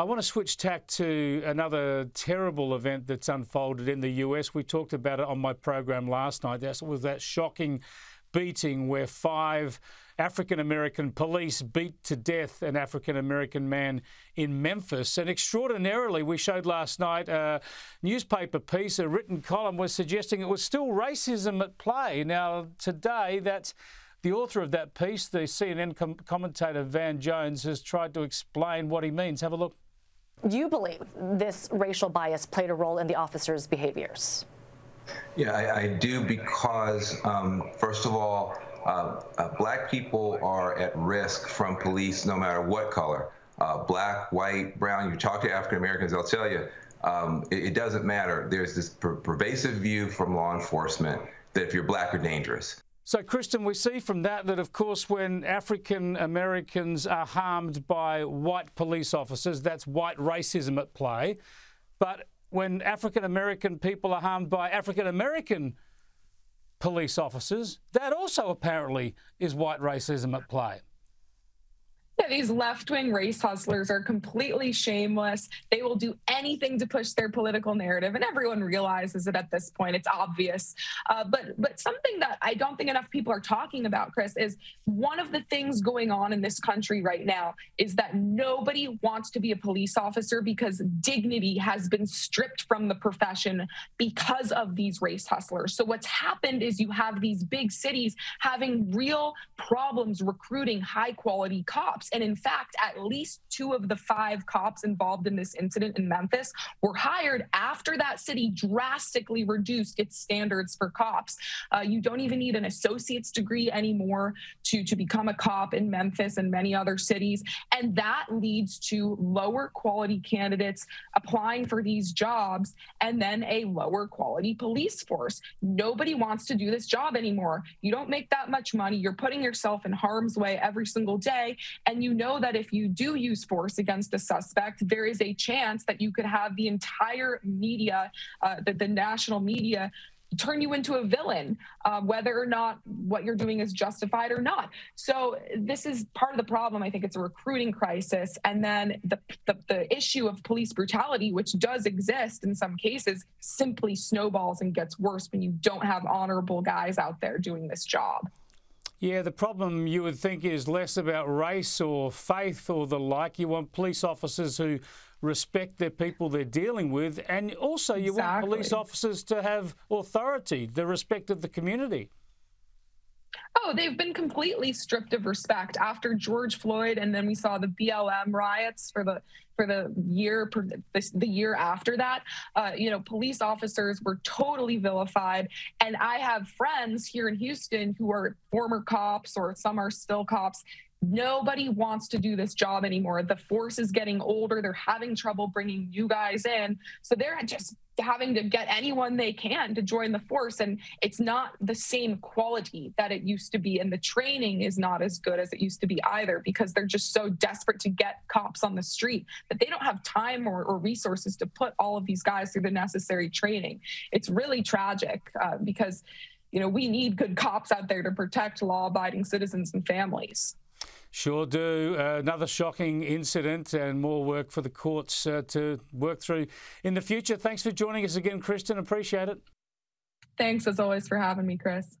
I want to switch tack to another terrible event that's unfolded in the US. We talked about it on my program last night. That was that shocking beating where five African American police beat to death an African American man in Memphis. And extraordinarily, we showed last night a newspaper piece, a written column, was suggesting it was still racism at play. Now, today, that's the author of that piece, the CNN com- commentator Van Jones, has tried to explain what he means. Have a look. You believe this racial bias played a role in the officers' behaviors? Yeah, I, I do because, um, first of all, uh, uh, black people are at risk from police no matter what color. Uh, black, white, brown, you talk to African Americans, they'll tell you um, it, it, doesn't matter. There's this per pervasive view from law enforcement that if you're black, you're dangerous. So, Kristin, we see from that that, of course, when African Americans are harmed by white police officers, that's white racism at play. But when African American people are harmed by African American police officers, that also apparently is white racism at play. These left wing race hustlers are completely shameless. They will do anything to push their political narrative, and everyone realizes it at this point. It's obvious. Uh, but but something that I don't think enough people are talking about, Chris, is one of the things going on in this country right now is that nobody wants to be a police officer because dignity has been stripped from the profession because of these race hustlers. So what's happened is you have these big cities having real problems recruiting high quality cops. And in fact, at least two of the five cops involved in this incident in Memphis were hired after that city drastically reduced its standards for cops. Uh, you don't even need an associate's degree anymore to, to become a cop in Memphis and many other cities. And that leads to lower quality candidates applying for these jobs and then a lower quality police force. Nobody wants to do this job anymore. You don't make that much money. You're putting yourself in harm's way every single day. And you know that if you do use force against a suspect, there is a chance that you could have the entire media, uh, the, the national media, turn you into a villain, uh, whether or not what you're doing is justified or not. So this is part of the problem. I think it's a recruiting crisis, and then the, the, the issue of police brutality, which does exist in some cases, simply snowballs and gets worse when you don't have honorable guys out there doing this job. Yeah, the problem you would think is less about race or faith or the like. You want police officers who respect their people they're dealing with, and also you exactly. want police officers to have authority, the respect of the community. Oh, they've been completely stripped of respect after George Floyd, and then we saw the BLM riots for the for the year the year after that. Uh, you know, police officers were totally vilified, and I have friends here in Houston who are former cops or some are still cops Nobody wants to do this job anymore. The force is getting older. They're having trouble bringing new guys in. So they're just having to get anyone they can to join the force. And it's not the same quality that it used to be. And the training is not as good as it used to be either because they're just so desperate to get cops on the street that they don't have time or, or resources to put all of these guys through the necessary training. It's really tragic uh, because. You know, we need good cops out there to protect law abiding citizens and families. Sure do. Uh, another shocking incident and more work for the courts uh, to work through in the future. Thanks for joining us again, Kristin. Appreciate it. Thanks as always for having me, Chris.